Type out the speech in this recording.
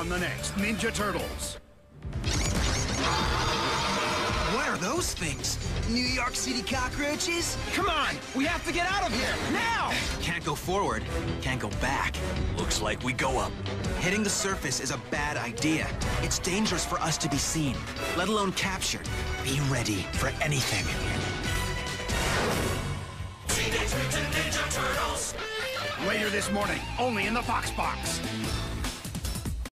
on the next Ninja Turtles. What are those things? New York City cockroaches? Come on, we have to get out of here, now! Can't go forward, can't go back. Looks like we go up. Hitting the surface is a bad idea. It's dangerous for us to be seen, let alone captured. Be ready for anything. Later this morning, only in the Fox Box.